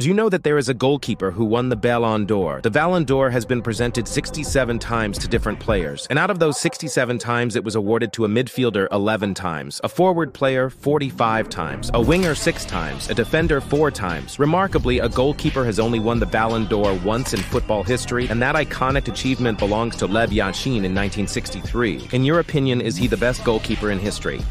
Do you know that there is a goalkeeper who won the Ballon d'Or? The Ballon d'Or has been presented 67 times to different players, and out of those 67 times, it was awarded to a midfielder 11 times, a forward player 45 times, a winger 6 times, a defender 4 times. Remarkably, a goalkeeper has only won the Ballon d'Or once in football history, and that iconic achievement belongs to Lev Yashin in 1963. In your opinion, is he the best goalkeeper in history?